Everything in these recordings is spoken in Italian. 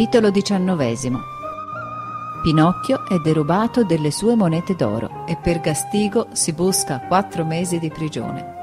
Capitolo XIX Pinocchio è derubato delle sue monete d'oro e per gastigo si busca quattro mesi di prigione.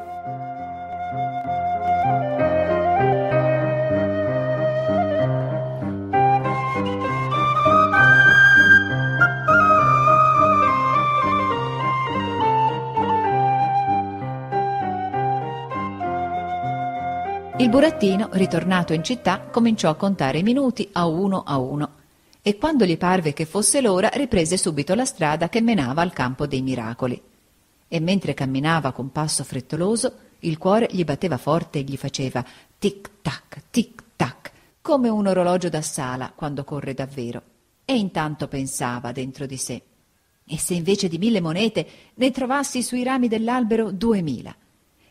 Il burattino, ritornato in città, cominciò a contare i minuti a uno a uno e quando gli parve che fosse l'ora riprese subito la strada che menava al campo dei miracoli. E mentre camminava con passo frettoloso, il cuore gli batteva forte e gli faceva tic-tac, tic-tac, come un orologio da sala quando corre davvero. E intanto pensava dentro di sé. E se invece di mille monete ne trovassi sui rami dell'albero duemila?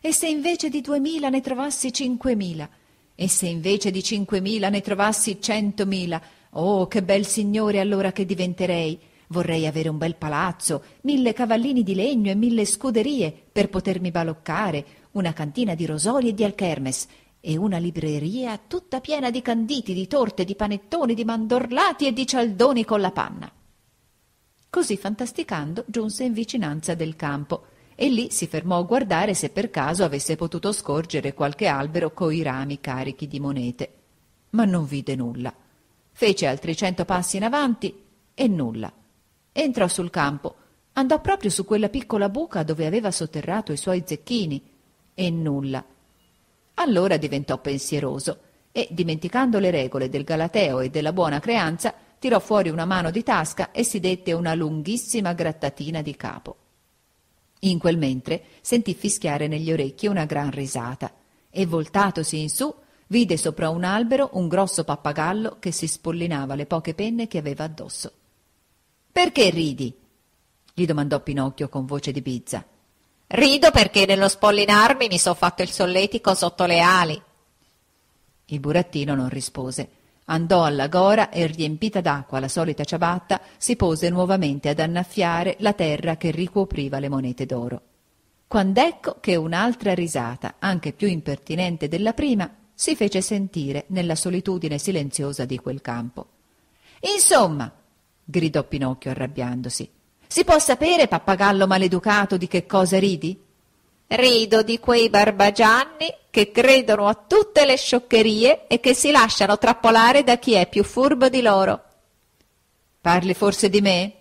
E se invece di duemila ne trovassi cinquemila? E se invece di cinquemila ne trovassi centomila? Oh, che bel signore allora che diventerei! Vorrei avere un bel palazzo, mille cavallini di legno e mille scuderie per potermi baloccare, una cantina di rosoli e di alchermes e una libreria tutta piena di canditi, di torte, di panettoni, di mandorlati e di cialdoni con la panna. Così fantasticando giunse in vicinanza del campo e lì si fermò a guardare se per caso avesse potuto scorgere qualche albero coi rami carichi di monete. Ma non vide nulla. Fece altri cento passi in avanti e nulla. Entrò sul campo, andò proprio su quella piccola buca dove aveva sotterrato i suoi zecchini e nulla. Allora diventò pensieroso e, dimenticando le regole del galateo e della buona creanza, tirò fuori una mano di tasca e si dette una lunghissima grattatina di capo. In quel mentre sentì fischiare negli orecchi una gran risata e voltatosi in su vide sopra un albero un grosso pappagallo che si spollinava le poche penne che aveva addosso. Perché ridi? gli domandò Pinocchio con voce di bizza. Rido perché nello spollinarmi mi son fatto il solletico sotto le ali. Il burattino non rispose andò alla gora e riempita d'acqua la solita ciabatta si pose nuovamente ad annaffiare la terra che ricopriva le monete d'oro. Quand'ecco che un'altra risata anche più impertinente della prima si fece sentire nella solitudine silenziosa di quel campo. Insomma gridò pinocchio arrabbiandosi si può sapere pappagallo maleducato di che cosa ridi rido di quei barbagianni che credono a tutte le scioccherie e che si lasciano trappolare da chi è più furbo di loro. Parli forse di me?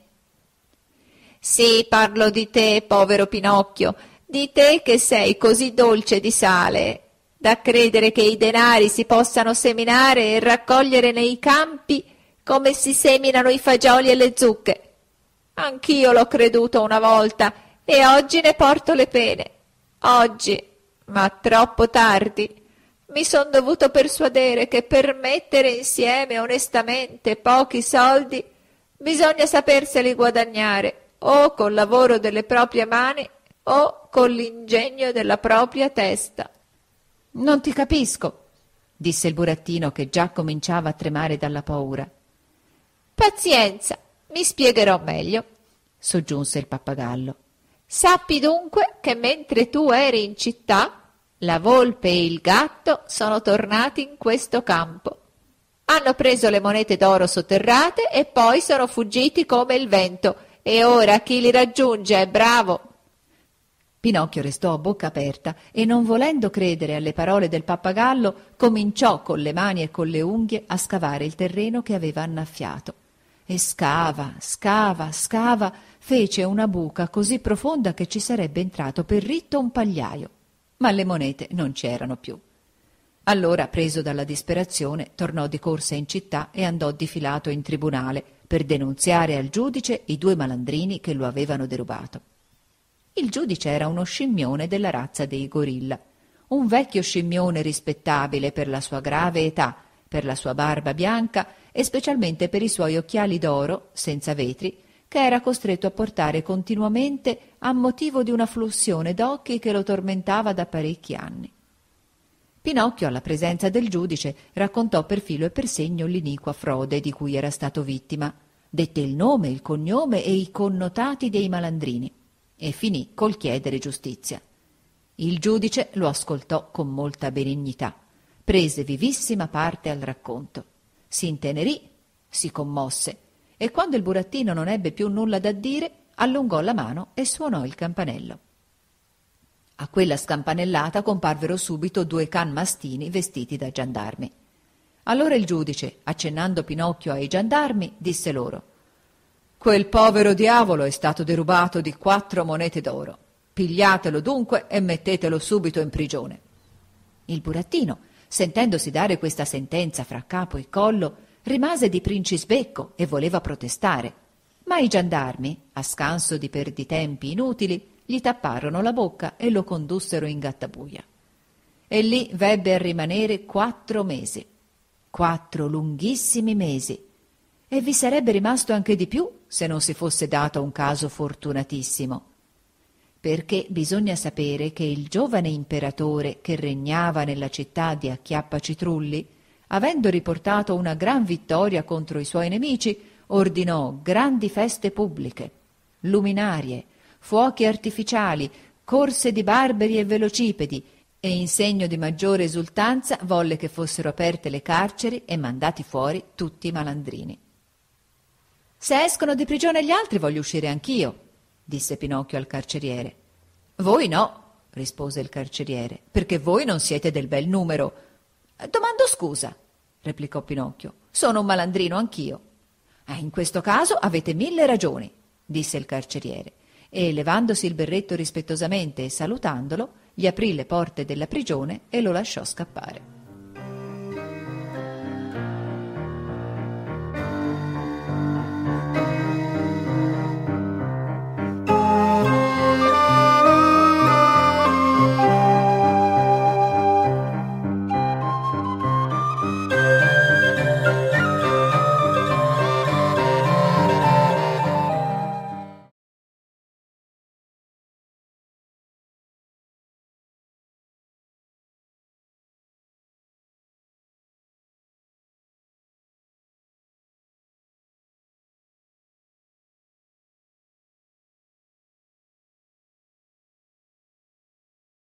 Sì, parlo di te, povero Pinocchio, di te che sei così dolce di sale, da credere che i denari si possano seminare e raccogliere nei campi come si seminano i fagioli e le zucche. Anch'io l'ho creduto una volta e oggi ne porto le pene. Oggi ma troppo tardi. Mi son dovuto persuadere che per mettere insieme onestamente pochi soldi bisogna saperseli guadagnare o col lavoro delle proprie mani o con l'ingegno della propria testa. Non ti capisco, disse il burattino che già cominciava a tremare dalla paura. Pazienza, mi spiegherò meglio, soggiunse il pappagallo. Sappi dunque che mentre tu eri in città, la volpe e il gatto sono tornati in questo campo. Hanno preso le monete d'oro sotterrate e poi sono fuggiti come il vento, e ora chi li raggiunge è bravo. Pinocchio restò a bocca aperta e non volendo credere alle parole del pappagallo, cominciò con le mani e con le unghie a scavare il terreno che aveva annaffiato. E scava, scava, scava, fece una buca così profonda che ci sarebbe entrato per ritto un pagliaio ma le monete non c'erano più. Allora, preso dalla disperazione, tornò di corsa in città e andò difilato in tribunale per denunziare al giudice i due malandrini che lo avevano derubato. Il giudice era uno scimmione della razza dei gorilla, un vecchio scimmione rispettabile per la sua grave età, per la sua barba bianca e specialmente per i suoi occhiali d'oro, senza vetri, che era costretto a portare continuamente a motivo di una flussione d'occhi che lo tormentava da parecchi anni. Pinocchio, alla presenza del giudice, raccontò per filo e per segno l'iniqua frode di cui era stato vittima, dette il nome, il cognome e i connotati dei malandrini e finì col chiedere giustizia. Il giudice lo ascoltò con molta benignità, prese vivissima parte al racconto, si intenerì si commosse e quando il burattino non ebbe più nulla da dire, allungò la mano e suonò il campanello. A quella scampanellata comparvero subito due can mastini vestiti da giandarmi. Allora il giudice, accennando Pinocchio ai giandarmi, disse loro Quel povero diavolo è stato derubato di quattro monete d'oro. Pigliatelo dunque e mettetelo subito in prigione. Il burattino, sentendosi dare questa sentenza fra capo e collo, rimase di princisbecco e voleva protestare. Ma i giandarmi, a scanso di perditempi inutili, gli tapparono la bocca e lo condussero in gattabuia. E lì vebbe a rimanere quattro mesi. Quattro lunghissimi mesi. E vi sarebbe rimasto anche di più se non si fosse dato un caso fortunatissimo. Perché bisogna sapere che il giovane imperatore che regnava nella città di Acchiappacitrulli, avendo riportato una gran vittoria contro i suoi nemici, ordinò grandi feste pubbliche, luminarie, fuochi artificiali, corse di barberi e velocipedi, e in segno di maggiore esultanza volle che fossero aperte le carceri e mandati fuori tutti i malandrini. Se escono di prigione gli altri voglio uscire anch'io, disse Pinocchio al carceriere. Voi no, rispose il carceriere, perché voi non siete del bel numero. Domando scusa, replicò Pinocchio. Sono un malandrino anch'io. Ah, in questo caso avete mille ragioni, disse il carceriere e, levandosi il berretto rispettosamente e salutandolo, gli aprì le porte della prigione e lo lasciò scappare.